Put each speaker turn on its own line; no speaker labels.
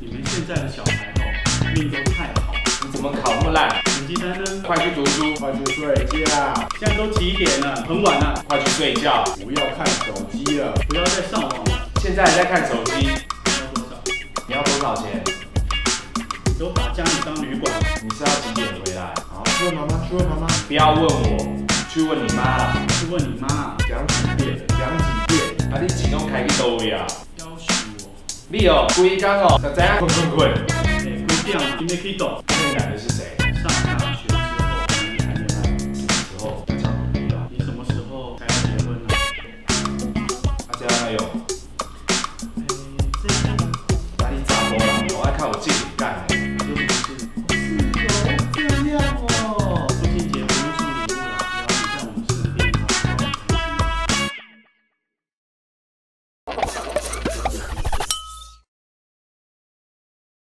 你们现在的小孩哦，命都太好，
你怎么考那么烂？
成绩单呢？
快去读书，
快去睡觉，
现在都几点了？很晚了，
快去睡觉。
不要看手机了。
不要再上网了。
现在还在看手机，要
多少？
你要多少钱？
都把家里当旅馆。
你是要几点回来？
好，去问妈妈，去问妈妈，
不要问我，去问你妈啦。
去问你妈，
讲几遍，讲几遍。
啊，你钱拢开去倒位啊？你哦每天哦小子滚滚滚哎
几点啊今天可以到
这个男的是谁？
上大学之后谈恋爱
什么时候？